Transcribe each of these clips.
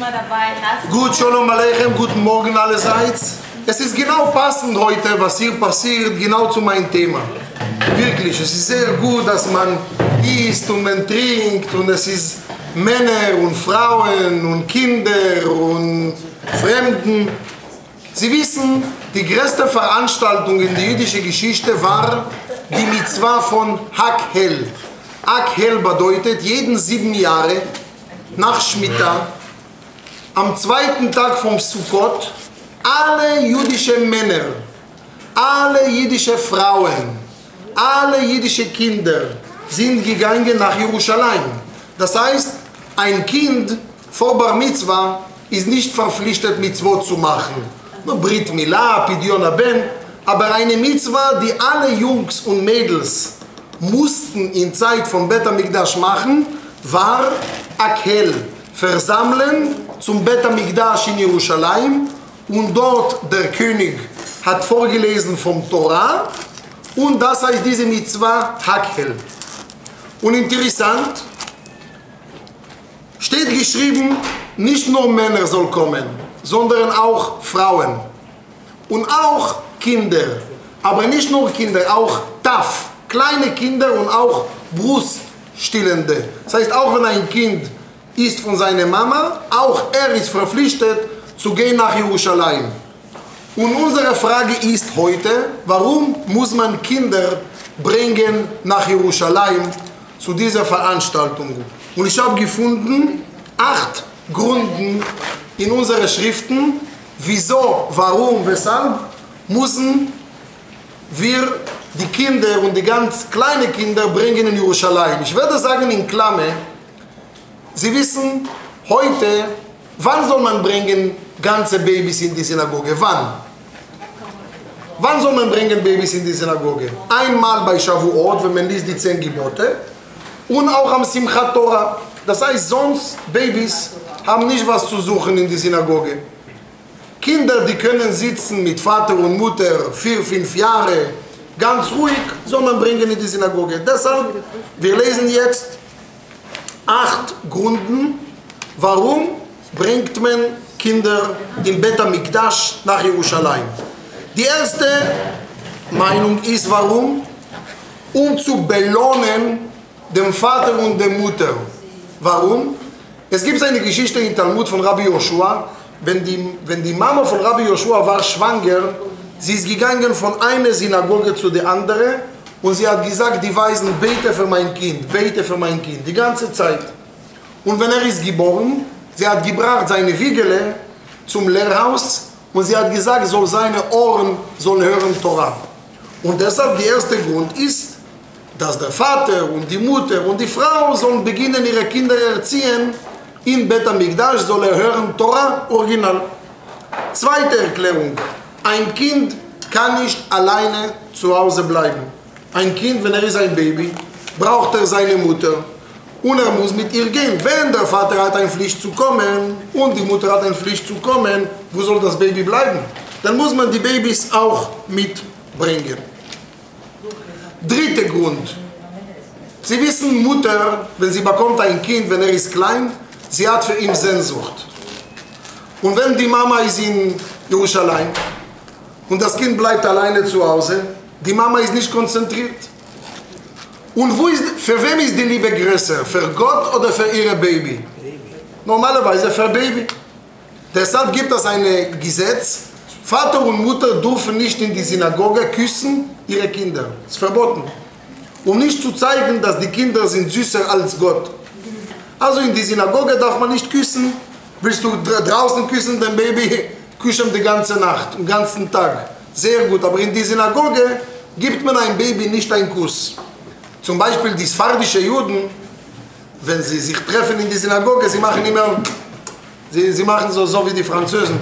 immer dabei hast. Gut, Shalom Aleichem, guten Morgen allerseits. Es ist genau passend heute, was hier passiert, genau zu meinem Thema. Wirklich, es ist sehr gut, dass man isst und man trinkt und es ist Männer und Frauen und Kinder und Fremden. Sie wissen, die größte Veranstaltung in der jüdischen Geschichte war die Mitzvah von Hakhel. Hakhel bedeutet, jeden sieben Jahre nach Shemitah, am zweiten Tag vom Sukkot, alle jüdischen Männer, alle jüdische Frauen, alle jüdische Kinder sind gegangen nach Jerusalem. Das heißt, ein Kind vor Bar Mitzvah ist nicht verpflichtet, Mitzvot zu machen. Nur Brit Milah, Pidyon Aben, aber eine Mitzvah, die alle Jungs und Mädels mussten in Zeit von Bet HaMikdash machen, war Akel, versammeln zum Bet HaMikdash in Jerusalem und dort der König hat vorgelesen vom Torah und das heißt diese Mitzvah Hakel. Und interessant, steht geschrieben, nicht nur Männer soll kommen, sondern auch Frauen und auch Kinder. Aber nicht nur Kinder, auch Taf, kleine Kinder und auch Bruststillende. Das heißt, auch wenn ein Kind ist von seiner Mama, auch er ist verpflichtet zu gehen nach Jerusalem. Und unsere Frage ist heute, warum muss man Kinder bringen nach Jerusalem zu dieser Veranstaltung? Und ich habe gefunden acht Gründe in unseren Schriften, wieso, warum, weshalb müssen wir die Kinder und die ganz kleinen Kinder bringen in Jerusalem. Ich werde sagen in Klammer, Sie wissen, heute, wann soll man bringen ganze Babys in die Synagoge? Wann? Wann soll man bringen Babys in die Synagoge? Einmal bei Shavuot, wenn man liest die zehn Gebote, und auch am Simchat Torah. Das heißt, sonst Babys haben nicht was zu suchen in die Synagoge. Kinder, die können sitzen mit Vater und Mutter vier, fünf Jahre, ganz ruhig, soll man bringen in die Synagoge. Deshalb, wir lesen jetzt acht Gründen, warum bringt man Kinder in Bet HaMikdash nach Jerusalem. Die erste Meinung ist, warum? Um zu belohnen den Vater und die Mutter. Warum? Es gibt eine Geschichte in Talmud von Rabbi Joshua, wenn die, wenn die Mama von Rabbi Joshua war schwanger, sie ist gegangen von einer Synagoge zu der anderen und sie hat gesagt, die Weisen, bete für mein Kind, bete für mein Kind, die ganze Zeit. Und wenn er ist geboren, sie hat gebracht seine Wiegele zum Lehrhaus und sie hat gesagt, soll seine Ohren sollen hören Torah. Und deshalb der erste Grund ist, dass der Vater und die Mutter und die Frau sollen beginnen, ihre Kinder erziehen, in Bet HaMikdash soll er hören Torah, original. Zweite Erklärung, ein Kind kann nicht alleine zu Hause bleiben. Ein Kind, wenn er ist ein Baby, braucht er seine Mutter und er muss mit ihr gehen. Wenn der Vater hat eine Pflicht zu kommen und die Mutter hat eine Pflicht zu kommen, wo soll das Baby bleiben? Dann muss man die Babys auch mitbringen. Dritter Grund. Sie wissen, Mutter, wenn sie bekommt ein Kind, wenn er ist klein, sie hat für ihn Sehnsucht. Und wenn die Mama ist in Jerusalem und das Kind bleibt alleine zu Hause, die Mama ist nicht konzentriert. Und wo ist, für wem ist die Liebe größer? Für Gott oder für ihre Baby? Normalerweise für Baby. Deshalb gibt es ein Gesetz, Vater und Mutter dürfen nicht in die Synagoge küssen ihre Kinder. Das ist verboten. Um nicht zu zeigen, dass die Kinder sind süßer als Gott. Also in die Synagoge darf man nicht küssen. Willst du draußen küssen, dein Baby, küssen die ganze Nacht, den ganzen Tag. Sehr gut, aber in die Synagoge gibt man einem Baby nicht einen Kuss. Zum Beispiel die sphardische Juden, wenn sie sich treffen in die Synagoge, sie machen immer, sie, sie machen so, so wie die Französen.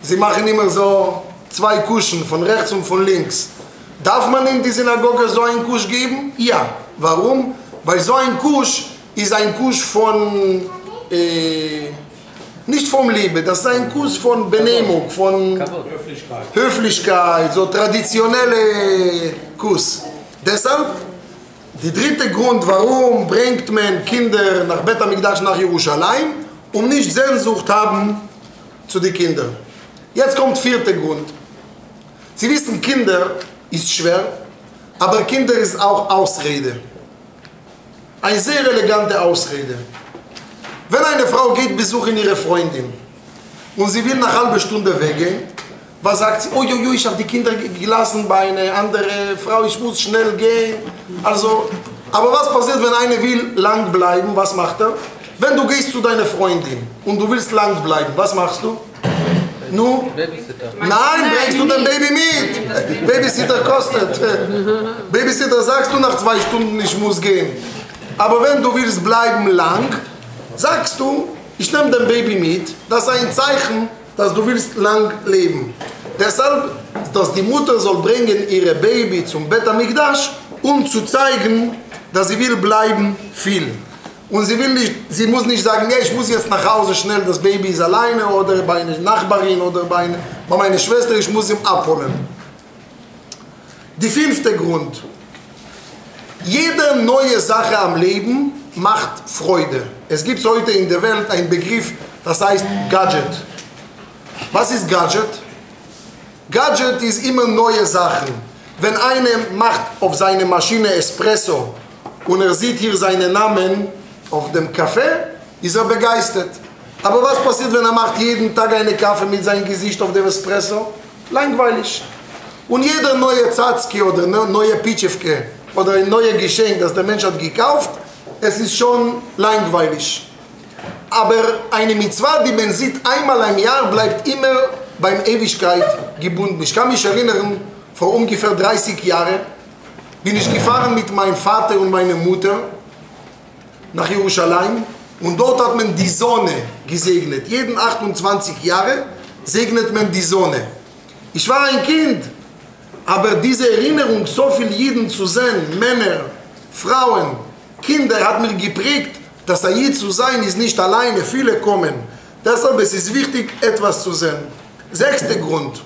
Sie machen immer so zwei Kuschen, von rechts und von links. Darf man in die Synagoge so einen Kusch geben? Ja. Warum? Weil so ein Kusch ist ein Kusch von, äh, nicht vom Liebe, das ist ein Kuss von Benehmung, von Höflichkeit, Höflichkeit so traditionelle Kuss. Deshalb, der dritte Grund, warum bringt man Kinder nach Bet HaMikdash nach Jerusalem, um nicht Sehnsucht haben zu den Kindern. Jetzt kommt vierter Grund. Sie wissen, Kinder ist schwer, aber Kinder ist auch Ausrede. Eine sehr elegante Ausrede. Wenn eine Frau geht besuchen ihre Freundin und sie will nach halbe Stunde weggehen, was sagt sie? Oh, jo, jo, ich habe die Kinder gelassen bei einer anderen Frau, ich muss schnell gehen. Also, aber was passiert, wenn eine will lang bleiben? Was macht er? Wenn du gehst zu deiner Freundin und du willst lang bleiben, was machst du? Nu? Nein, bringst du den Baby mit. Babysitter kostet. Babysitter sagst du nach zwei Stunden, ich muss gehen. Aber wenn du willst bleiben lang, sagst du, ich nehme den Baby mit. Das ist ein Zeichen, dass du willst lang leben. Deshalb, dass die Mutter soll bringen ihre Baby zum Bet Amikdash, um zu zeigen, dass sie will bleiben viel. Und sie, will nicht, sie muss nicht sagen, ja, ich muss jetzt nach Hause schnell, das Baby ist alleine oder bei einer Nachbarin oder bei, eine, bei meiner Schwester, ich muss ihn abholen. Die fünfte Grund. Jede neue Sache am Leben macht Freude. Es gibt heute in der Welt einen Begriff, das heißt Gadget. Was ist Gadget? Gadget ist immer neue Sachen. Wenn einer macht auf seine Maschine Espresso und er sieht hier seinen Namen, auf dem Kaffee, ist er begeistert. Aber was passiert, wenn er macht jeden Tag einen Kaffee mit seinem Gesicht auf dem Espresso? Langweilig. Und jeder neue Zatzki oder ne, neue Pitschewke oder ein neues Geschenk, das der Mensch hat gekauft, es ist schon langweilig. Aber eine Mitzvah, die man sieht einmal im Jahr, bleibt immer beim Ewigkeit gebunden. Ich kann mich erinnern, vor ungefähr 30 Jahren bin ich gefahren mit meinem Vater und meiner Mutter nach Jerusalem und dort hat man die Sonne gesegnet. Jeden 28 Jahre segnet man die Sonne. Ich war ein Kind, aber diese Erinnerung, so viele Jeden zu sehen, Männer, Frauen, Kinder, hat mir geprägt, dass Ayid zu sein ist nicht alleine, viele kommen. Deshalb ist es wichtig, etwas zu sehen. Sechster Grund.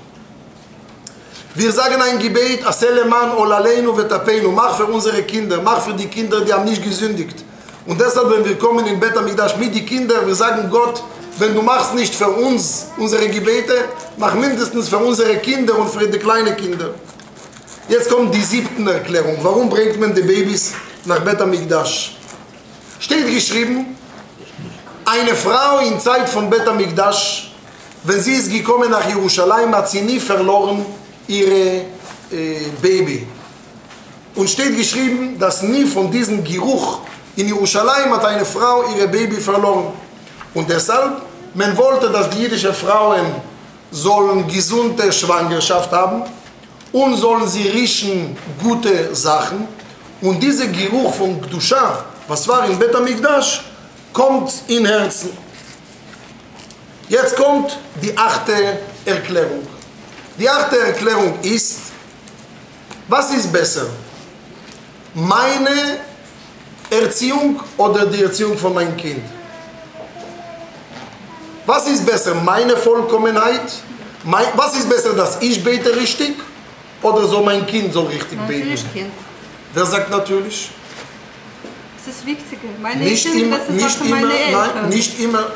Wir sagen ein Gebet, Aseleman, Olaleinu, Vetapeinu, mach für unsere Kinder, mach für die Kinder, die haben nicht gesündigt. Und deshalb, wenn wir kommen in Bet Amikdash mit den Kindern, wir sagen Gott, wenn du machst nicht für uns unsere Gebete, mach mindestens für unsere Kinder und für die kleinen Kinder. Jetzt kommt die siebte Erklärung. Warum bringt man die Babys nach Bet Amikdash? Steht geschrieben, eine Frau in Zeit von Bet Amikdash, wenn sie ist gekommen nach Jerusalem, hat sie nie verloren ihre äh, Baby. Und steht geschrieben, dass nie von diesem Geruch in Jerusalem hat eine Frau ihre Baby verloren. Und deshalb, man wollte, dass die jüdischen Frauen sollen gesunde Schwangerschaft haben und sollen sie riechen gute Sachen. Und dieser Geruch von Gdusha, was war in Bet Amikdash, kommt in Herzen. Jetzt kommt die achte Erklärung. Die achte Erklärung ist, was ist besser? Meine Erziehung oder die Erziehung von meinem Kind? Was ist besser, meine Vollkommenheit? Mein, was ist besser, dass ich bete richtig oder so mein Kind soll richtig Natürlich beten? Kind. Wer sagt natürlich? Das ist das Wichtige. Meine Nicht Eltern, immer, das ist nicht immer, meine Eltern. nein, nicht immer. Ja?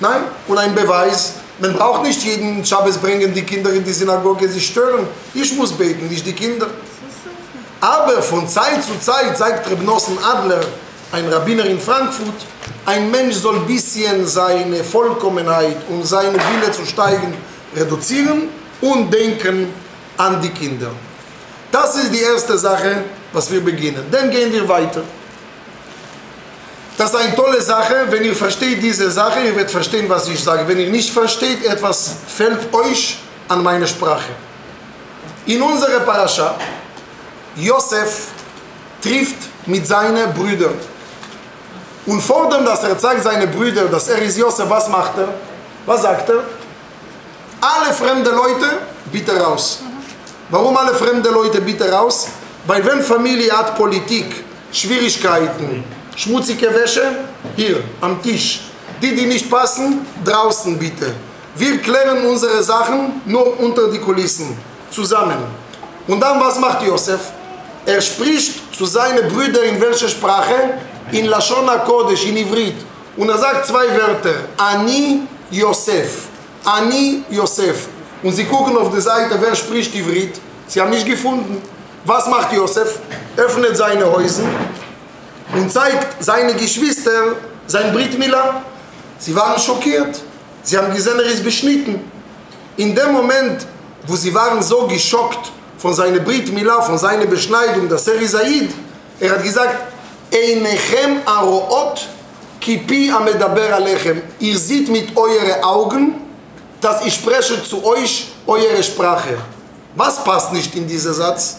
Nein, und ein Beweis, man braucht nicht jeden Schabbes bringen, die Kinder in die Synagoge sich stören. Ich muss beten, nicht die Kinder. Aber von Zeit zu Zeit sagt Rebnossen Adler, ein Rabbiner in Frankfurt, ein Mensch soll ein bisschen seine Vollkommenheit und seine Wille zu steigen reduzieren und denken an die Kinder. Das ist die erste Sache, was wir beginnen. Dann gehen wir weiter. Das ist eine tolle Sache. Wenn ihr versteht diese Sache, ihr werdet verstehen, was ich sage. Wenn ihr nicht versteht, etwas fällt euch an meine Sprache. In unserer Parascha, Josef trifft mit seinen Brüdern. Und vor dem, dass er zeigt seine Brüder, dass er ist Josef, was macht er? Was sagt er? Alle fremde Leute, bitte raus. Warum alle fremde Leute bitte raus? Weil wenn Familie hat Politik, Schwierigkeiten, schmutzige Wäsche, hier am Tisch. Die, die nicht passen, draußen bitte. Wir klären unsere Sachen nur unter die Kulissen, zusammen. Und dann, was macht Josef? Er spricht zu seinen Brüdern in welcher Sprache? In Lashon HaKodesh, in Ivrit. Und er sagt zwei Wörter. Ani Yosef. Ani Yosef. Und sie gucken auf die Seite, wer spricht Ivrit. Sie haben nicht gefunden. Was macht Yosef? Öffnet seine Häuser und zeigt seine Geschwister sein Brit Mila. Sie waren schockiert. Sie haben gesehen, er ist beschnitten. In dem Moment, wo sie waren so geschockt von seiner Brit Mila, von seiner Beschneidung, dass er ist Aid, er hat gesagt, Einechem aroot kipi amedaber alechem. Ihr seht mit euren Augen, dass ich spreche zu euch eure Sprache. Was passt nicht in diesen Satz?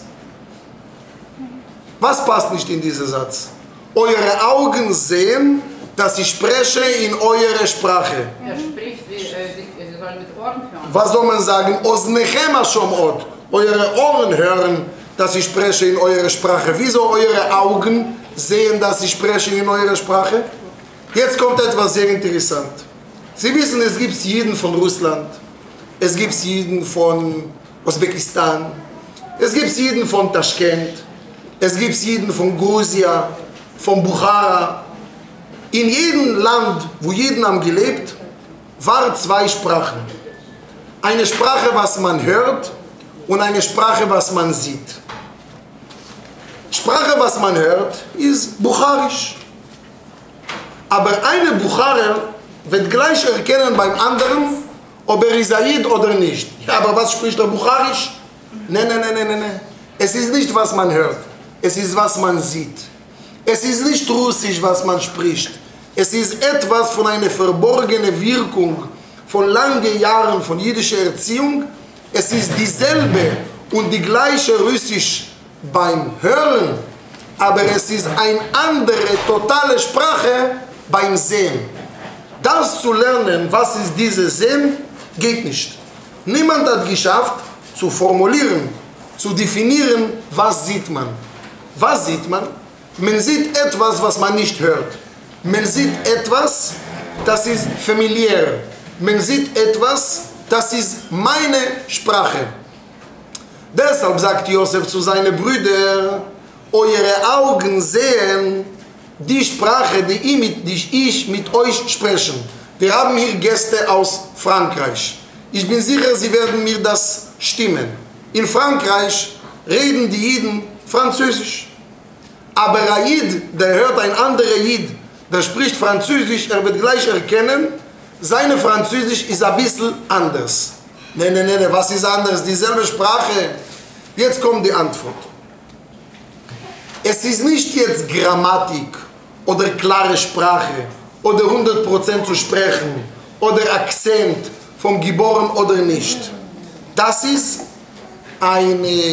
Was passt nicht in diesen Satz? Eure Augen sehen, dass ich spreche in eure Sprache. Er spricht, wie, äh, sie, sie sollen mit Ohren hören. Was soll man sagen? Osnechem. Eure Ohren hören, dass ich spreche in eure Sprache. Wieso eure Augen sehen, dass ich spreche in eure Sprache? Jetzt kommt etwas sehr interessant. Sie wissen, es gibt jeden von Russland, es gibt jeden von Usbekistan, es gibt jeden von Taschkent, es gibt jeden von Grusia, von Bukhara. In jedem Land, wo jeden haben gelebt, waren zwei Sprachen. Eine Sprache, was man hört und eine Sprache, was man sieht. Sprache, was man hört, ist Bukharisch. Aber eine Bukharer wird gleich erkennen beim anderen, ob er ist Aid oder nicht. Ja, aber was spricht der Bukharisch? Nein, nein, nein, nein, nein, nein. Es ist nicht, was man hört. Es ist, was man sieht. Es ist nicht Russisch, was man spricht. Es ist etwas von einer verborgenen Wirkung von langen Jahren von jüdischer Erziehung. Es ist dieselbe und die gleiche Russisch beim Hören, aber es ist eine andere, totale Sprache beim Sehen. Das zu lernen, was ist dieses Sehen, geht nicht. Niemand hat geschafft, zu formulieren, zu definieren, was sieht man. Was sieht man? Man sieht etwas, was man nicht hört. Man sieht etwas, das ist familiär. Man sieht etwas, das ist meine Sprache. Deshalb sagt Josef zu seinen Brüdern, eure Augen sehen die Sprache, die ich mit, euch spreche. Wir haben hier Gäste aus Frankreich. Ich bin sicher, sie werden mir das stimmen. In Frankreich reden die Jiden Französisch. Aber ein Jid, der hört ein anderer Jid, der spricht Französisch, er wird gleich erkennen, seine Französisch ist ein bisschen anders. Nein, nein, nein, was ist anders? Dieselbe Sprache. Jetzt kommt die Antwort. Es ist nicht jetzt Grammatik oder klare Sprache oder 100% zu sprechen oder Akzent vom Geboren oder nicht. Das ist eine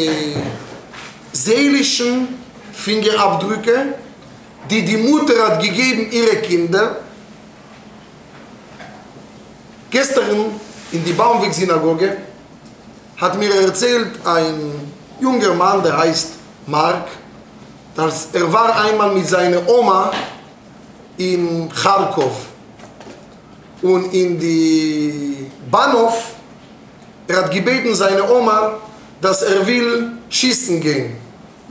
seelischen Fingerabdrücke, die die Mutter hat gegeben ihre Kinder. Gestern in die Baumweg-Synagoge hat mir erzählt ein junger Mann, der heißt Mark, dass er war einmal mit seiner Oma in Kharkov und in die Bahnhof er hat gebeten seine Oma, dass er will schießen gehen.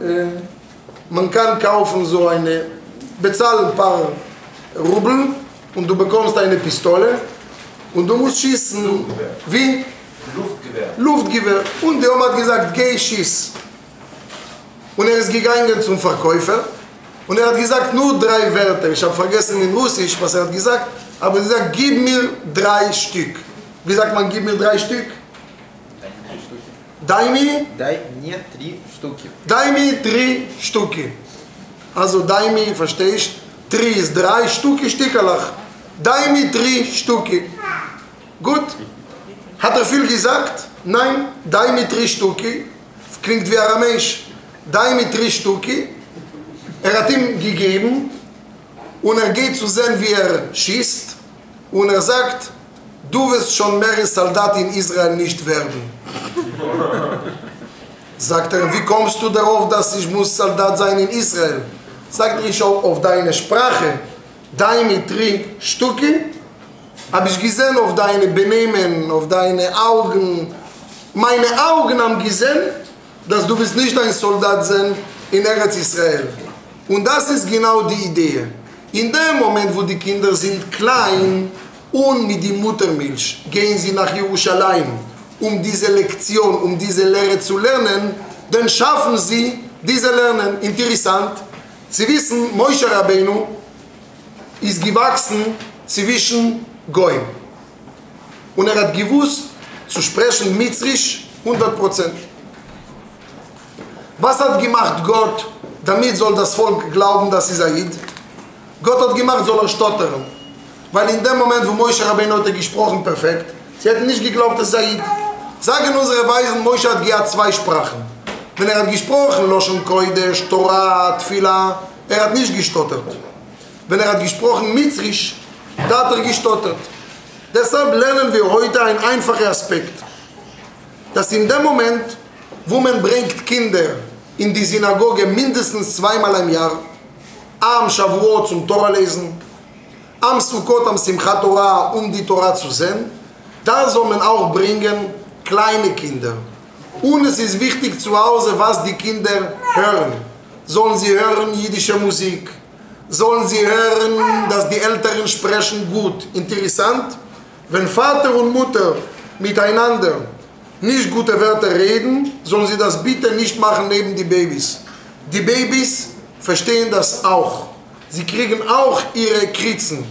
Äh, man kann kaufen so eine, bezahlen ein paar Rubel und du bekommst eine Pistole und du musst schießen. Luftgewehr. Wie? Luftgewehr. Luftgewehr. Und die Oma hat gesagt, geh schieß. Und er ist gegangen zum Verkäufer und er hat gesagt, nur drei Wörter. Ich habe vergessen in Russisch, was er hat gesagt, aber er hat gesagt, gib mir drei Stück. Wie sagt man, gib mir drei Stück? Дай mir, Дай мне три штуки. дай mir drei Stücke. Also дай mir, verstehst du? Drei ist drei Stücke, Stückelach. Дай mir drei Stücke. Gut? Hat er viel gesagt? Nein, дай mir drei Stücke. Klingt wie Aramäisch. Дай mir drei Stücke. Er hat ihm gegeben und er geht zu sehen, wie er schießt und er sagt, du wirst schon mehr Soldat in Israel nicht werden. Sagt er, wie kommst du darauf, dass ich muss Soldat sein in Israel? Sagt er, ich schau auf deine Sprache, deine drei Stücke, habe ich gesehen auf deine Benehmen, auf deine Augen. Meine Augen haben gesehen, dass du bist nicht ein Soldat sein in Eretz Israel. Und das ist genau die Idee. In dem Moment, wo die Kinder sind klein und mit der Muttermilch gehen sie nach Jerusalem, um diese Lektion, um diese Lehre zu lernen, dann schaffen sie diese Lernen. Interessant. Sie wissen, Moshe Rabbeinu ist gewachsen zwischen Goyim. Und er hat gewusst, zu sprechen Mitzrisch 100%. Was hat gemacht Gott, damit soll das Volk glauben, dass sie Said? Gott hat gemacht, soll er stottern. Weil in dem Moment, wo Moshe Rabbeinu hat er gesprochen, perfekt, sie hätten nicht geglaubt, dass Said. Sagen unsere Weisen, Moshe hat gehabt zwei Sprachen. Wenn er hat gesprochen, Loschen Koidesh, Torah, Tfila, er hat nicht gestottert. Wenn er hat gesprochen Mitzrisch, da hat er gestottert. Deshalb lernen wir heute einen einfachen Aspekt. Dass in dem Moment, wo man bringt Kinder in die Synagoge mindestens zweimal im Jahr, am Shavuot zum Torah lesen, am Sukkot, am Simchat Torah, um die Torah zu sehen, da soll man auch bringen kleine Kinder. Und es ist wichtig zu Hause, was die Kinder hören. Sollen sie hören jüdische Musik? Sollen sie hören, dass die Älteren sprechen gut? Interessant? Wenn Vater und Mutter miteinander nicht gute Wörter reden, sollen sie das bitte nicht machen neben die Babys. Die Babys verstehen das auch. Sie kriegen auch ihre Kritzen,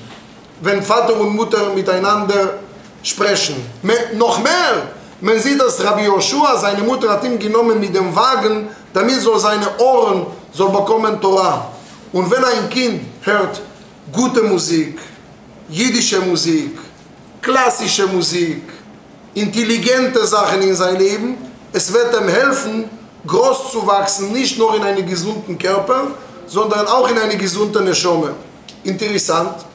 wenn Vater und Mutter miteinander sprechen. Me noch mehr, man sieht, dass Rabbi Joshua, seine Mutter hat ihn genommen mit dem Wagen, damit so seine Ohren soll bekommen Torah. Und wenn ein Kind hört gute Musik, jüdische Musik, klassische Musik, intelligente Sachen in sein Leben, es wird ihm helfen, groß zu wachsen, nicht nur in einen gesunden Körper, sondern auch in eine gesunde Neshome. Interessant.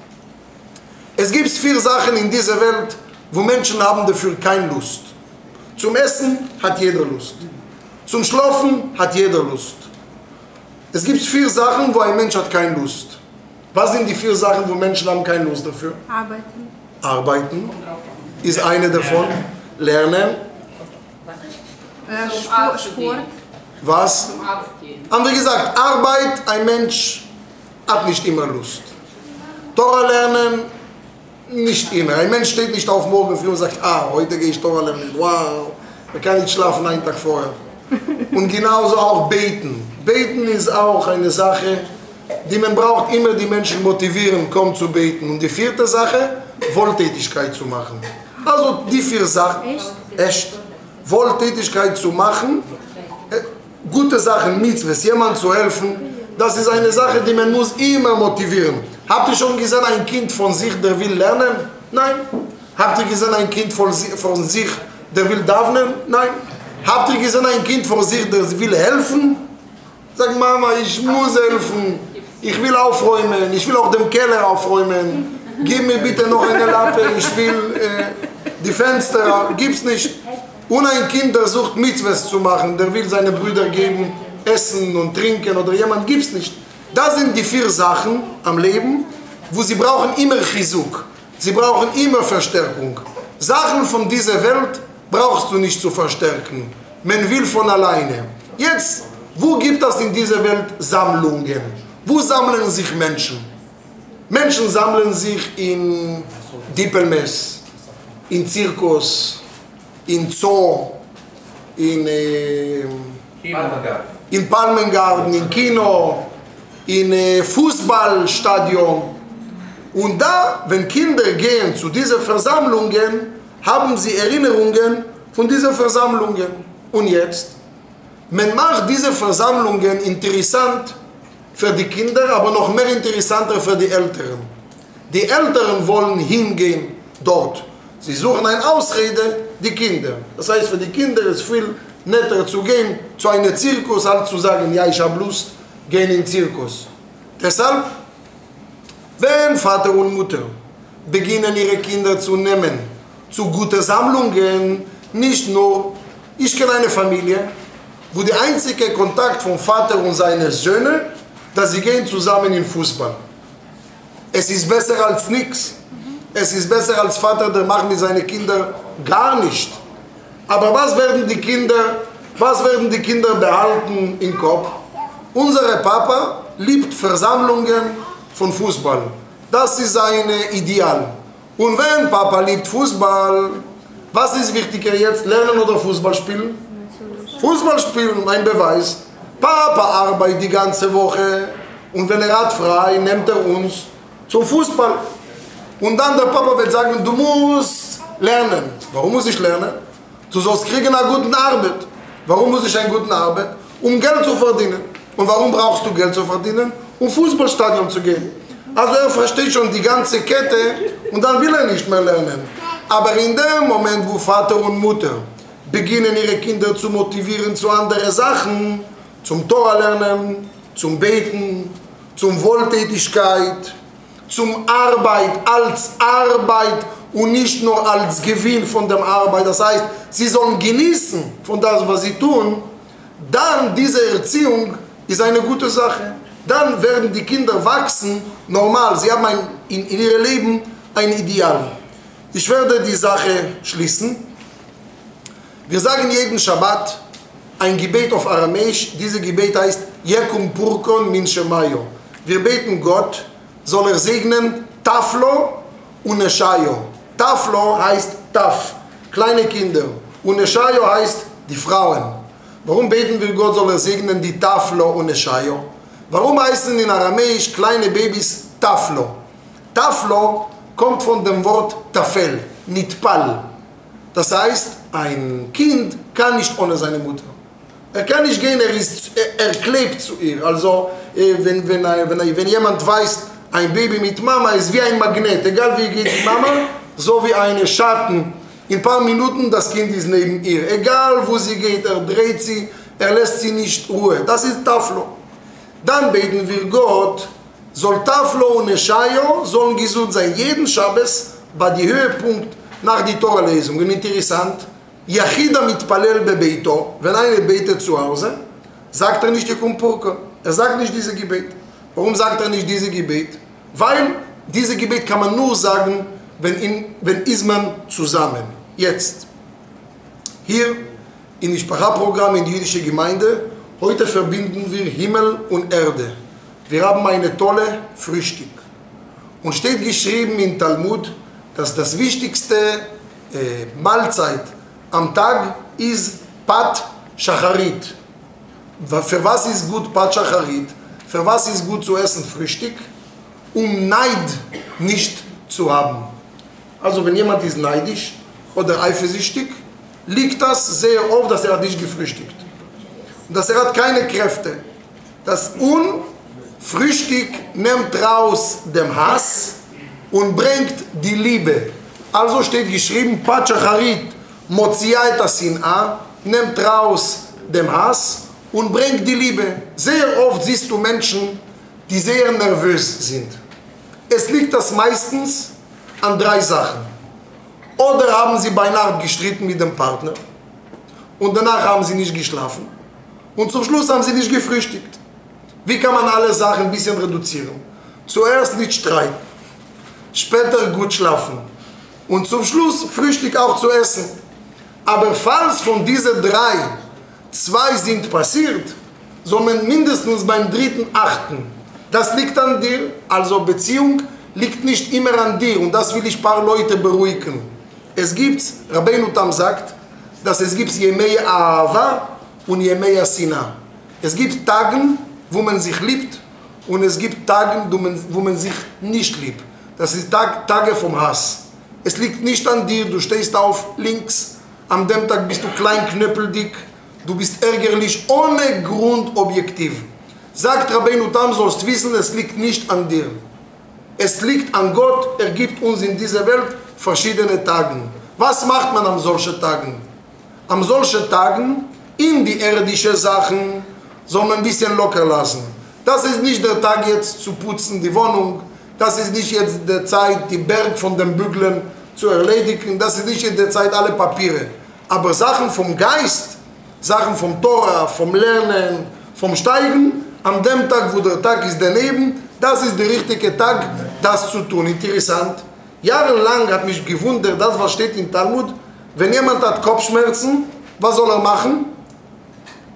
Es gibt vier Sachen in dieser Welt, wo Menschen haben dafür keine Lust. Zum Essen hat jeder Lust. Zum Schlafen hat jeder Lust. Es gibt vier Sachen, wo ein Mensch hat keine Lust. Was sind die vier Sachen, wo Menschen haben keine Lust dafür? Arbeiten. Arbeiten ist eine davon. Lernen. Äh, Sport, Was? Haben wir gesagt, Arbeit, ein Mensch hat nicht immer Lust. Torah lernen, nicht immer. Ein Mensch steht nicht auf morgen früh und sagt, ah, heute gehe ich Torah lernen. Wow, er kann nicht schlafen einen Tag vorher. Und genauso auch beten. Beten ist auch eine Sache, die man braucht, immer die Menschen motivieren, komm zu beten. Und die vierte Sache, Wohltätigkeit zu machen. Also die vier Sachen. Echt? Wohltätigkeit zu machen, gute Sachen, Mitzvahs, jemand zu helfen, das ist eine Sache, die man muss immer motivieren. Habt ihr schon gesehen, ein Kind von sich, der will lernen? Nein. Habt ihr gesehen, ein Kind von si- von sich, der will davnen? Nein. Habt ihr gesehen, ein Kind von sich, der will helfen? Sag Mama, ich muss helfen. Ich will aufräumen. Ich will auch den Keller aufräumen. Gib mir bitte noch eine Lappe. Ich will äh, die Fenster. Gibt's nicht. Und ein Kind, der sucht Mitzvahs zu machen, der will seine Brüder geben, essen und trinken oder jemand gibt's nicht. Das sind die vier Sachen am Leben, wo sie brauchen immer Chizuk. Sie brauchen immer Verstärkung. Sachen von dieser Welt brauchst du nicht zu verstärken. Man will von alleine. Jetzt, wo gibt es in dieser Welt Sammlungen? Wo sammeln sich Menschen? Menschen sammeln sich in Dippelmess, in Zirkus, in Zoo, in, äh, in Palmengarten, in Kino, in äh, Fußballstadion. Und da, wenn Kinder gehen zu diesen Versammlungen, haben sie Erinnerungen von diesen Versammlungen. Und jetzt? Man macht diese Versammlungen interessant für die Kinder, aber noch mehr interessanter für die Älteren. Die Älteren wollen hingehen dort. Sie suchen eine Ausrede, die Kinder. Das heißt, für die Kinder ist viel netter zu gehen zu einem Zirkus, als zu sagen, ja, ich habe Lust, gehen in den Zirkus. Deshalb, wenn Vater und Mutter beginnen, ihre Kinder zu nehmen, zu guten Sammlungen, nicht nur, ich kenne eine Familie, wo der einzige Kontakt vom Vater und seinen Söhnen, dass sie gehen zusammen in Fußball. Es ist besser als nichts. Es ist besser als Vater, der macht mit seinen Kindern gar nicht. Aber was werden die Kinder, was werden die Kinder behalten im Kopf? Unser Papa liebt Versammlungen von Fußball. Das ist sein Ideal. Und wenn Papa liebt Fußball, was ist wichtiger jetzt, lernen oder Fußball spielen? Fußball spielen, ein Beweis. Papa arbeitet die ganze Woche und wenn er hat frei, nimmt er uns zum Fußball. Und dann der Papa wird sagen, du musst lernen. Warum muss ich lernen? Du sollst kriegen eine gute Arbeit. Warum muss ich eine gute Arbeit? Um Geld zu verdienen. Und warum brauchst du Geld zu verdienen? Um Fußballstadion zu gehen. Also er versteht schon die ganze Kette und dann will er nicht mehr lernen. Aber in dem Moment, wo Vater und Mutter beginnen ihre Kinder zu motivieren zu anderen Sachen, zum Tora lernen, zum Beten, zum Wohltätigkeit, zum Arbeit als Arbeit und nicht nur als Gewinn von der Arbeit. Das heißt, sie sollen genießen von das, was sie tun. Dann diese Erziehung ist eine gute Sache. Dann werden die Kinder wachsen, normal. Sie haben ein, in, in ihrem Leben ein Ideal. Ich werde die Sache schließen. Wir sagen jeden Shabbat ein Gebet auf Aramäisch. Dieses Gebet heißt Yekum Purkon Min Shemayo. Wir beten Gott, soll er segnen Taflo und Eshayo. Taflo heißt Taf, kleine Kinder. Und Eshayo heißt die Frauen. Warum beten wir Gott, soll er segnen die Taflo und Eshayo? Warum heißen in Aramäisch kleine Babys Taflo? Taflo kommt von dem Wort Tafel, Nitpal. Das heißt, ein Kind kann nicht ohne seine Mutter. Er kann nicht gehen, er, ist, er, er klebt zu ihr. Also, äh, wenn, wenn, wenn, wenn jemand weiß, ein Baby mit Mama ist wie ein Magnet. Egal wie geht die Mama, so wie eine Schatten. In ein paar Minuten, das Kind ist neben ihr. Egal wo sie geht, er dreht sie, er lässt sie nicht Ruhe. Das ist Taflo. Dann beten wir Gott, soll Taflo und Eschaio sollen gesund sein. Jeden Schabbes bei die Höhepunkt nach die Torah-Lesung. Interessant. Yachida mitpalel bebeito, wenn einer betet zu Hause, sagt er nicht Yekum Purka. Er sagt nicht diese Gebet. Warum sagt er nicht diese Gebet? Weil diese Gebet kann man nur sagen, wenn, in, wenn ist man zusammen. Jetzt. Hier in dem Sprachprogramm in die jüdische Gemeinde, heute verbinden wir Himmel und Erde. Wir haben eine tolle Frühstück. Und steht geschrieben in Talmud, dass das wichtigste äh, Mahlzeit am Tag ist Pat Shacharit. Für was ist gut Pat Shacharit? Für was ist gut zu essen Frühstück? Um Neid nicht zu haben. Also wenn jemand ist neidisch oder eifersüchtig, liegt das sehr oft, dass er nicht gefrühstückt. Und dass er hat keine Kräfte. Das Unfrühstück nimmt raus dem Hass und bringt die Liebe. Also steht geschrieben, Pachacharit, Mozia et nimmt raus dem Hass und bringt die Liebe. Sehr oft siehst du Menschen, die sehr nervös sind. Es liegt das meistens an drei Sachen. Oder haben sie bei Nacht gestritten mit dem Partner und danach haben sie nicht geschlafen. Und zum Schluss haben sie nicht gefrühstückt. Wie kann man alle Sachen ein bisschen reduzieren? Zuerst nicht streiten, später gut schlafen und zum Schluss Frühstück auch zu essen. Aber falls von diesen drei zwei sind passiert, man mindestens beim dritten achten. Das liegt an dir, also Beziehung liegt nicht immer an dir und das will ich ein paar Leute beruhigen. Es gibt, Rabbeinu Tam sagt, dass es gibt je mehr Ahava und je mehr Sina. Es gibt Tage, wo man sich liebt und es gibt Tage, wo man, sich nicht liebt. Das sind Tag, Tage vom Hass. Es liegt nicht an dir, du stehst auf links, am dem Tag bist du klein, knöppeldick, du bist ärgerlich, ohne Grund objektiv. Sagt Rabbeinu Tam, sollst wissen, es liegt nicht an dir. Es liegt an Gott, er gibt uns in dieser Welt verschiedene Tage. Was macht man an solchen Tagen? An solchen Tagen, in die irdischen Sachen, soll man ein bisschen locker lassen. Das ist nicht der Tag jetzt zu putzen, die Wohnung. Das ist nicht jetzt der Zeit, die Berg von den Bügeln zu erledigen. Das ist nicht in der Zeit alle Papiere. Aber Sachen vom Geist, Sachen vom Tora, vom Lernen, vom Steigen, an dem Tag, wo der Tag ist daneben, das ist der richtige Tag, das zu tun. Interessant. Jahrelang hat mich gewundert, das was steht in Talmud, wenn jemand hat Kopfschmerzen, was soll er machen?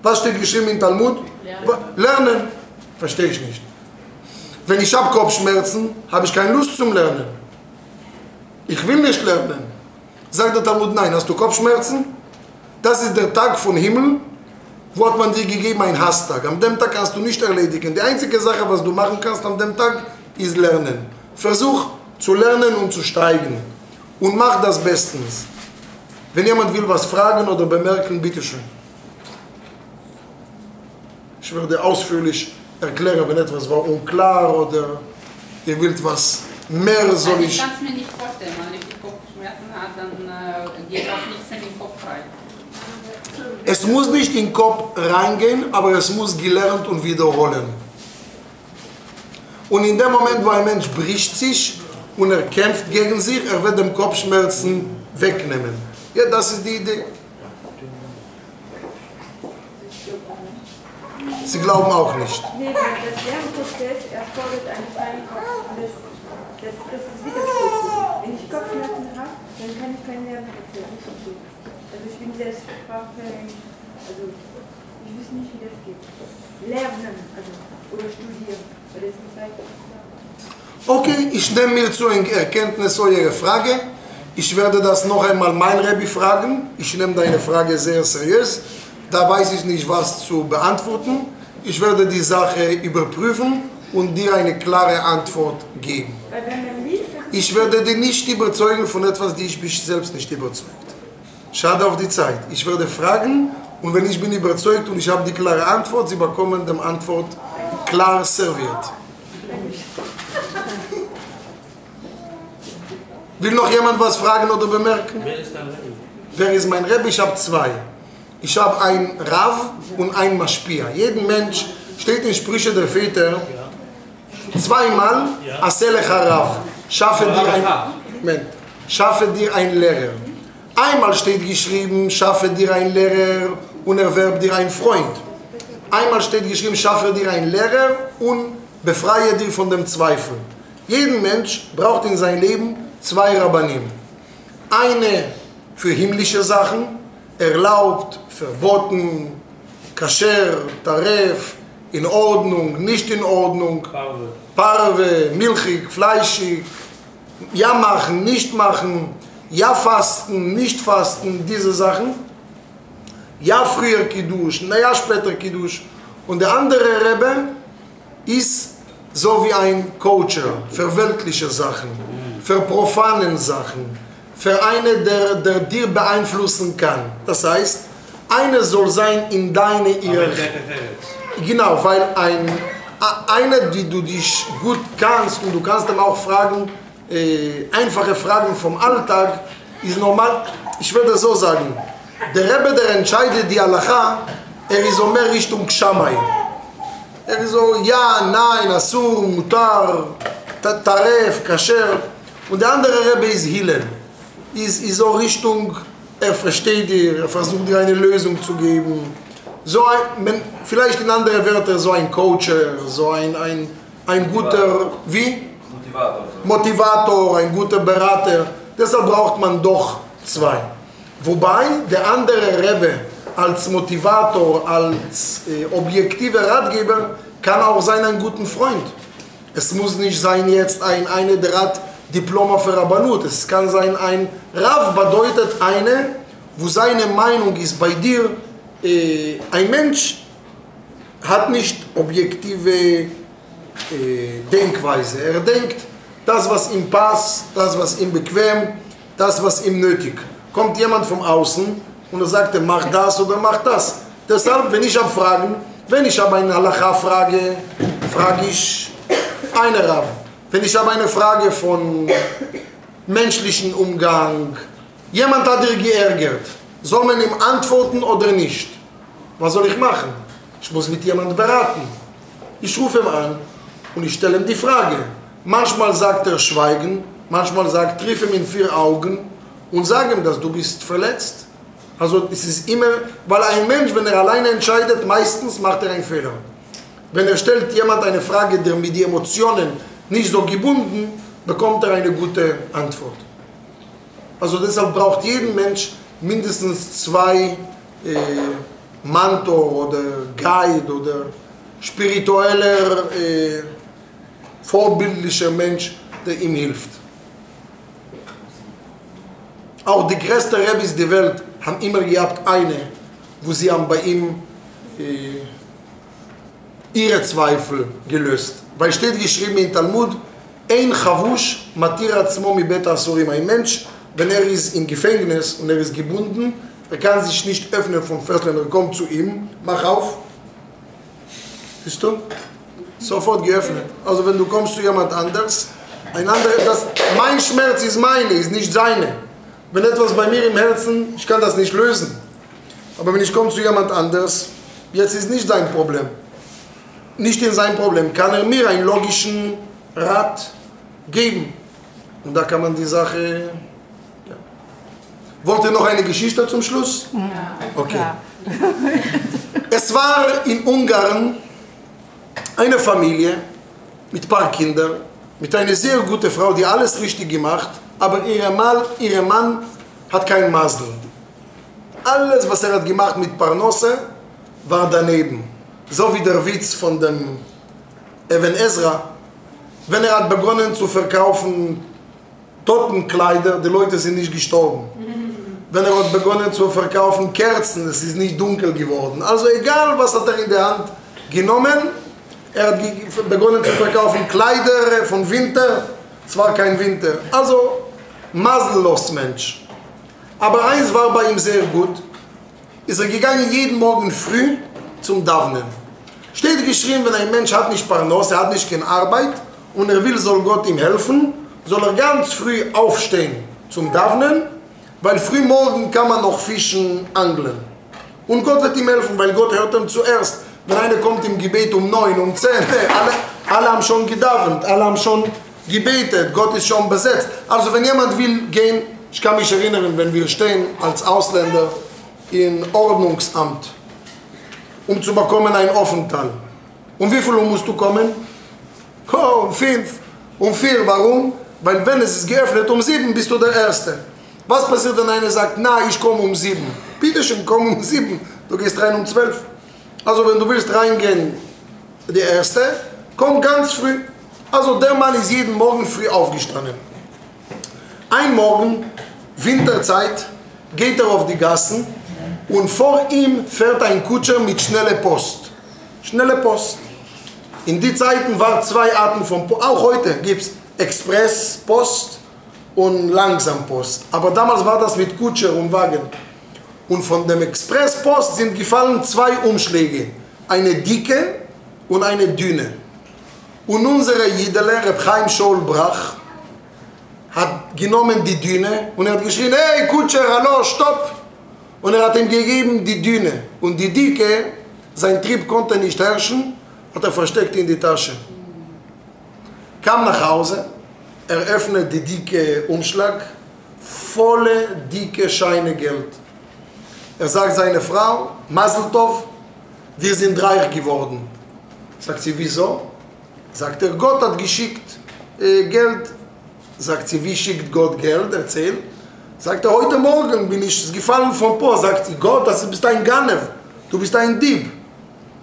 Was steht geschrieben in Talmud? Lernen. Lernen. Verstehe ich nicht. Wenn ich habe Kopfschmerzen, habe ich keine Lust zum Lernen. Ich will nicht lernen. Sagt der Talmud, nein, hast du Kopfschmerzen? Das ist der Tag von Himmel, wo hat man dir gegeben ein Hasstag. An dem Tag kannst du nicht erledigen. Die einzige Sache, was du machen kannst an dem Tag, ist lernen. Versuch zu lernen und zu steigen. Und mach das bestens. Wenn jemand will was fragen oder bemerken, bitteschön. Ich werde ausführlich erklären, wenn etwas war unklar oder ihr wollt was mehr soll Also ich... ich kann es mir nicht vorstellen, wenn richtig Kopfschmerzen hat, dann äh, geht auch nichts in den Kopf rein. Es muss nicht in den Kopf reingehen, aber es muss gelernt und wiederholen. Und in dem Moment, wo ein Mensch bricht sich und er kämpft gegen sich, er wird dem Kopfschmerzen wegnehmen. Ja, das ist die Idee. Sie glauben auch nicht. Weil das Lernprozess erfordert einen freien Kopf. Und Das, das, das ist widersprüchlich. Wenn ich Kopfschmerzen habe, dann kann ich keinen Lernprozess nicht Also ich bin sehr sprachfähig. Also ich wüsste nicht, wie das geht. Lernen, also oder studieren. Weil das ist halt Okay, ich nehme mir zur Erkenntnis eure Frage. Ich werde das noch einmal mein Rebbe fragen. Ich nehme deine Frage sehr seriös. Da weiß ich nicht, was zu beantworten. Ich werde die Sache überprüfen und dir eine klare Antwort geben. Ich werde dich nicht überzeugen von etwas, die ich mich selbst nicht überzeugt. Schade auf die Zeit. Ich werde fragen und wenn ich bin überzeugt und ich habe die klare Antwort, Sie bekommen die Antwort klar serviert. Will noch jemand was fragen oder bemerken? Wer ist dein Rebbe? Wer ist mein Rebbe? Ich habe zwei. Ich habe ein Rav und ein Maspia. Jeden Mensch steht in Sprüche der Väter zweimal Aselecha Rav. Schaffe dir ein Moment. Schaffe dir ein Lehrer. Einmal steht geschrieben, schaffe dir ein Lehrer und erwerb dir einen Freund. Einmal steht geschrieben, schaffe dir einen Lehrer und befreie dich von dem Zweifel. Jeden Mensch braucht in seinem Leben zwei Rabbanim. Eine für himmlische Sachen, erlaubt, verboten, kasher, taref, in Ordnung, nicht in Ordnung, Parve. Parve, milchig, fleischig, ja machen, nicht machen, ja fasten, nicht fasten, diese Sachen. Ja früher Kiddush, na ja später Kiddush. Und der andere Rebbe ist so wie ein Coacher für weltliche Sachen, für profanen Sachen, für eine, der, der dir beeinflussen kann. Das heißt, eine soll sein in deine gefällt. Genau, weil ein, a- eine, die du dich gut kannst und du kannst ihm auch fragen, äh, einfache Fragen vom Alltag, ist normal. Ich würde so sagen, der Rebbe, der entscheidet die Halacha, er ist so mehr Richtung Schamai. Er ist so, ja, nein, Asur, Mutar, Ta- Taref, Kasher. Und der andere Rebbe ist Hillel. Ist, ist so Richtung, er versteht dir, er versucht dir eine Lösung zu geben. So ein, wenn- vielleicht in andere Wörter, so ein Coacher, so ein, ein, ein guter, wie? Motivator. Motivator, ein guter Berater. Deshalb braucht man doch zwei. Wobei der andere Rebbe als Motivator, als äh, objektiver Ratgeber kann auch sein ein guter Freund. Es muss nicht sein jetzt ein eine der Diploma für Rabbanut. Es kann sein ein Rav bedeutet eine, wo seine Meinung ist bei dir äh, ein Mensch hat nicht objektive Denkweise. Er denkt, das, was ihm passt, das, was ihm bequem, das, was ihm nötig. Kommt jemand von außen und er sagt, mach das oder mach das. Deshalb, wenn ich habe Fragen, wenn ich habe eine Halacha-Frage, frage ich eine Rav. Wenn ich habe eine Frage von menschlichen Umgang, jemand hat dir geärgert, soll man ihm antworten oder nicht? Was soll ich machen? Ich muss mit jemandem beraten. Ich rufe ihn an und ich stelle ihm die Frage. Manchmal sagt er schweigen, manchmal sagt, triff ihm in vier Augen und sag ihm, dass du bist verletzt. Also es ist immer, weil ein Mensch, wenn er alleine entscheidet, meistens macht er einen Fehler. Wenn er stellt jemand eine Frage, der mit den Emotionen nicht so gebunden, bekommt er eine gute Antwort. Also deshalb braucht jeden Mensch mindestens zwei äh, Mentor oder Guide oder spiritueller äh, vorbildlicher Mensch, der ihm hilft. Auch die größten Rebis der Welt haben immer gehabt eine, wo sie haben bei ihm äh, ihre Zweifel gelöst. Weil steht geschrieben in Talmud, ein Chavush matir atzmo mi bet asurim. Ein Mensch, wenn er ist im Gefängnis und er ist gebunden, er kann sich nicht öffnen vom Fesseln, er kommt zu ihm, mach auf. Siehst du? Sofort geöffnet. Also wenn du kommst zu jemand anders, ein anderer, das, mein Schmerz ist meine, ist nicht seine. Wenn etwas bei mir im Herzen, ich kann das nicht lösen. Aber wenn ich komme zu jemand anders, jetzt ist nicht sein Problem. Nicht in sein Problem. Kann er mir einen logischen Rat geben. Und da kann man die Sache... Ja. Wollt ihr noch eine Geschichte zum Schluss? Ja. Okay. Ja. Es war in Ungarn eine Familie mit ein paar Kindern, mit einer sehr guten Frau, die alles richtig gemacht, aber ihr Mann, ihr Mann hat kein Masel. Alles, was er hat gemacht mit Parnosse, war daneben. So wie der Witz von dem Even Ezra. Wenn er hat begonnen zu verkaufen Totenkleider, die Leute sind nicht gestorben. Wenn er hat begonnen zu verkaufen Kerzen, es ist nicht dunkel geworden. Also egal, was hat er in der Hand genommen, er hat begonnen zu verkaufen Kleider von Winter, es war kein Winter. Also, masellos Mensch. Aber eins war bei ihm sehr gut, ist er gegangen jeden Morgen früh zum Davnen. Steht geschrieben, wenn ein Mensch hat nicht Parnos, er hat nicht keine Arbeit und er will, soll Gott ihm helfen, soll er ganz früh aufstehen zum Davnen, weil früh morgen kann man noch fischen, angeln. Und Gott wird ihm helfen, weil Gott hört ihm zuerst. Wenn einer kommt im Gebet um neun, um zehn, alle, alle haben schon gedavnt, alle haben schon gebetet, Gott ist schon besetzt. Also wenn jemand will gehen, ich kann mich erinnern, wenn wir stehen als Ausländer in Ordnungsamt, um zu bekommen ein Aufenthalt. Um wie viel Uhr musst du kommen? Oh, um fünf. Um vier, warum? Weil wenn es ist geöffnet, um sieben bist du der Erste. Was passiert, wenn einer sagt, na, ich komme um sieben? Bitte schön, komm um sieben. Du gehst rein um zwölf. Also wenn du willst reingehen, der Erste, komm ganz früh. Also der Mann ist jeden Morgen früh aufgestanden. Ein Morgen, Winterzeit, geht er auf die Gassen und vor ihm fährt ein Kutscher mit schnelle Post. Schnelle Post. In die Zeiten waren zwei Arten von Post. Auch heute gibt es Expresspost und Langsampost. Aber damals war das mit Kutscher und Wagen. Und von dem Expresspost sind gefallen zwei Umschläge. Eine dicke und eine dünne. Und unsere Jidele, Reb Chaim Scholbrach, hat genommen die Düne und er hat geschrien, hey Kutscher, hallo, stopp! Und er hat ihm gegeben die Düne. Und die Dicke, sein Trieb konnte nicht herrschen, hat er versteckt in die Tasche. Kam nach Hause, er öffnet die dicke Umschlag, volle dicke Scheine Geld. Er sagt seine Frau, Maseltov, wir sind reich geworden. Sagt sie, wieso? Sagt er, Gott hat geschickt äh, Geld. Sagt sie, wie schickt Gott Geld? Erzähl. Sagt er, heute Morgen bin ich gefallen vom Po. Sagt sie, Gott, das bist ein Ganev. Du bist ein Dieb.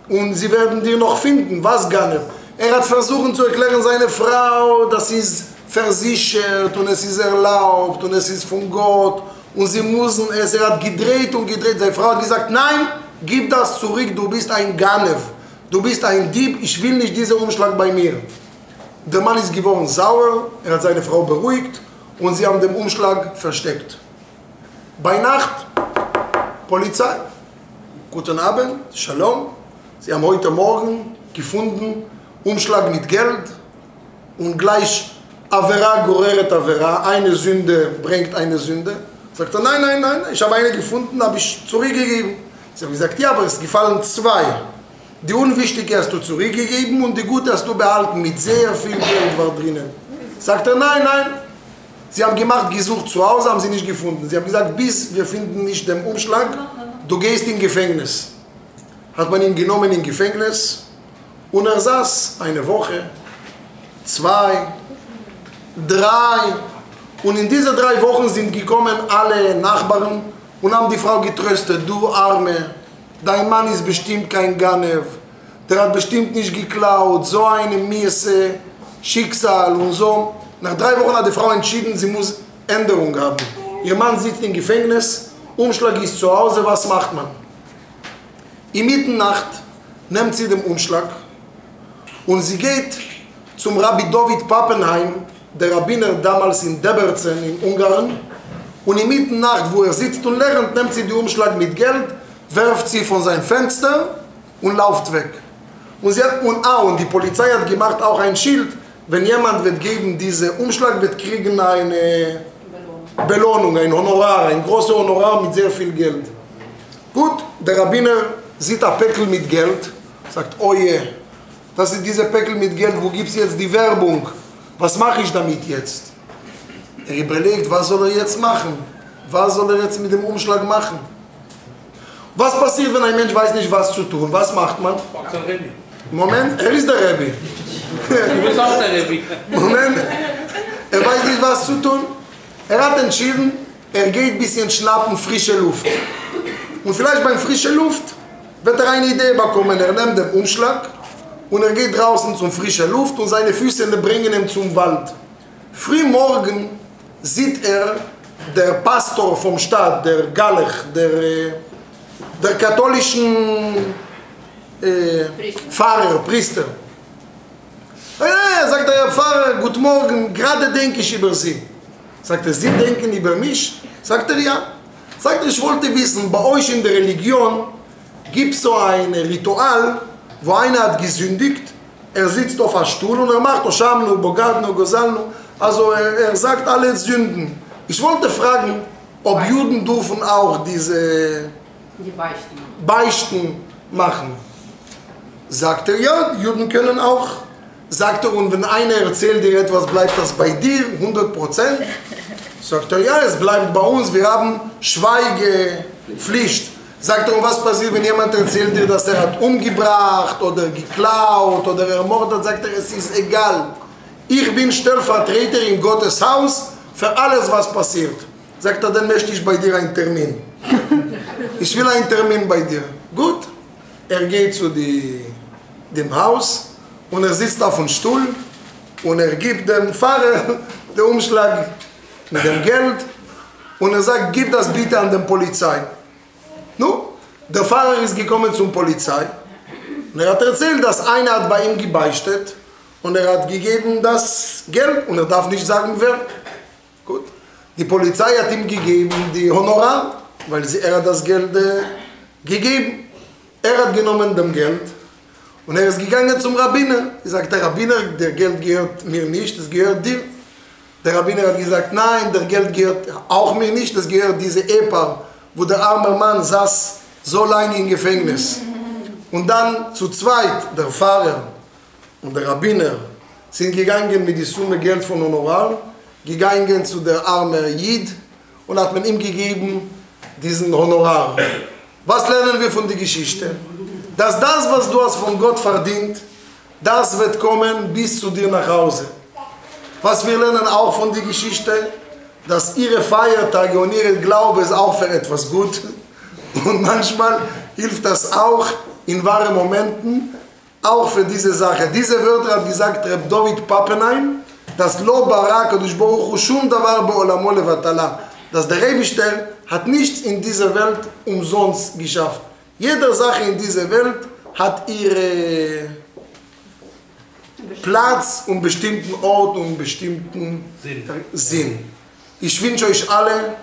Und sie werden dir noch finden. Was Ganev? Er hat versucht zu erklären seine Frau, das ist versichert und es ist erlaubt und es ist von Gott und sie müssen es, er hat gedreht und gedreht. Seine Frau hat gesagt, nein, gib das zurück, du bist ein Ganev. Du bist ein Dieb, ich will nicht diesen Umschlag bei mir. Der Mann ist geworden sauer, er hat seine Frau beruhigt und sie haben den Umschlag versteckt. Bei Nacht, Polizei, guten Abend, Shalom. Sie haben heute Morgen gefunden, Umschlag mit Geld und gleich Avera goreret Avera, eine Sünde bringt eine Sünde. Sagt er, nein, nein, nein, ich habe eine gefunden, habe ich zurückgegeben. Sie haben gesagt, ja, aber es gefallen zwei. Die unwichtige hast du zurückgegeben und die gute hast du behalten. Mit sehr viel Geld war drinnen. Sagt er, nein, nein. Sie haben gemacht, gesucht zu Hause, haben sie nicht gefunden. Sie haben gesagt, bis wir finden nicht den Umschlag, du gehst in Gefängnis. Hat man ihn genommen in Gefängnis und er saß eine Woche, zwei, drei. Und in diese drei Wochen sind gekommen alle Nachbarn und haben die Frau getröstet, du Arme, dein Mann ist bestimmt kein Ganev, der hat bestimmt nicht geklaut, so eine Miese, Schicksal und so. Nach drei Wochen hat die Frau entschieden, sie muss Änderung haben. Ihr Mann sitzt im Gefängnis, Umschlag ist zu Hause, was macht man? In Mitternacht nimmt sie den Umschlag und sie geht zum Rabbi David Pappenheim, der Rabbiner damals in Debrecen in Ungarn. Und in Mitternacht, wo er sitzt und lernt, nimmt sie den Umschlag mit Geld, werft sie von seinem Fenster und läuft weg. Und, sie hat, und, ah, und die Polizei hat gemacht auch ein Schild, wenn jemand wird geben, diesen Umschlag wird kriegen eine Belohnung, ein Honorar, ein großes Honorar mit sehr viel Geld. Gut, der Rabbiner sieht ein Päckl mit Geld, sagt, oh je, das ist dieser Päckl mit Geld, wo gibt es jetzt die Werbung? Was mache ich damit jetzt? Er überlegt, was soll er jetzt machen? Was soll er jetzt mit dem Umschlag machen? Was passiert, wenn ein Mensch weiß nicht, was zu tun? Was macht man? Moment, er ist der Rebbe. Du bist auch der Rebbe. Moment, er weiß nicht, was zu tun. Er hat entschieden, er geht ein bisschen schnappen, frische Luft. Und vielleicht beim frischen Luft wird er eine Idee bekommen. Er nimmt den Umschlag und er geht draußen zum frischen Luft und seine Füße bringen ihn zum Wald. Früh morgen sieht er der Pastor vom Staat, der Galech, der, äh, der katholischen äh, Pfarrer, Priester. Ja, sagt der Pfarrer, guten Morgen, gerade denke ich über Sie. Sagt er, Sie denken über mich? Sagt er, ja. Sagt er, ich wollte wissen, bei euch in der Religion gibt es so ein Ritual, wo einer hat gesündigt, er sitzt auf einem Stuhl und er macht Oshamnu, Bogadnu, Gozalnu, also er, er sagt alle Sünden. Ich wollte fragen, ob Juden dürfen auch diese Die Beichten. Beichten machen. Sagt er, ja, Juden können auch. Sagt er, und wenn einer erzählt dir etwas, bleibt das bei dir, 100 Prozent? Sagt er, ja, es bleibt bei uns, wir haben Schweigepflicht. Sagt er, was passiert, wenn jemand erzählt dir, dass er hat umgebracht oder geklaut oder ermordet? Sagt er, es ist egal. Ich bin Stellvertreter in Gottes Haus für alles, was passiert. Sagt er, dann möchte ich bei dir einen Termin. Ich will einen Termin bei dir. Gut. Er geht zu die, dem Haus und er sitzt auf dem Stuhl und er gibt dem Pfarrer den Umschlag mit dem Geld und er sagt, gib das bitte an die Polizei. Nun, der Pfarrer ist gekommen zur Polizei und er hat erzählt, dass einer hat bei ihm gebeichtet und er hat gegeben das Geld und er darf nicht sagen, wer. Gut. Die Polizei hat ihm gegeben die Honorar, weil sie, er hat das Geld äh, gegeben. Er hat genommen das Geld und er ist gegangen zum Rabbiner. Er sagt, der Rabbiner, der Geld gehört mir nicht, es gehört dir. Der Rabbiner hat gesagt, nein, der Geld gehört auch mir nicht, das gehört diese Ehepaar, wo der arme Mann saß so lange im Gefängnis. Und dann zu zweit, der Pfarrer und der Rabbiner, sind gegangen mit der Summe Geld von Honorar, gegangen zu der armen Jid und hat man ihm gegeben diesen Honorar. Was lernen wir von der Geschichte? Dass das, was du hast von Gott verdient, das wird kommen bis zu dir nach Hause. Was wir lernen auch von der Geschichte, dass ihre Feiertage und ihre Glaube ist auch für etwas gut. Und manchmal hilft das auch in wahren Momenten, auch für diese Sache. Diese Wörter hat gesagt Reb David Pappenheim, dass Lo Barak und Baruch Shum Davar Be'olamo Levatala. Dass der Rebischter hat nichts in dieser Welt umsonst geschafft. Jede Sache in dieser Welt hat ihre Platz und bestimmten Ort und bestimmten Sinn. Sinn. Ich wünsche euch alle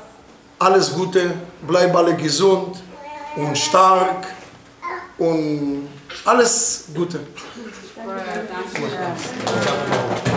alles Gute, bleibt alle gesund und stark und alles Gute. Danke.